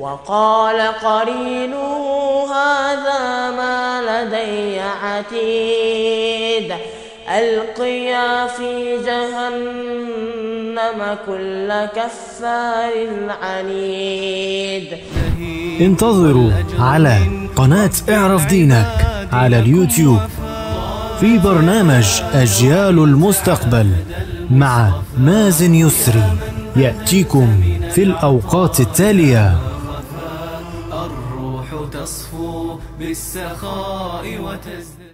وقال قرينه هذا ما لدي عتيد. ألقيا في جهنم كل كفار عنيد. انتظروا على قناة اعرف دينك على اليوتيوب في برنامج أجيال المستقبل مع مازن يسري. يأتيكم في الأوقات التالية. تصفو بالسخاء وتزداد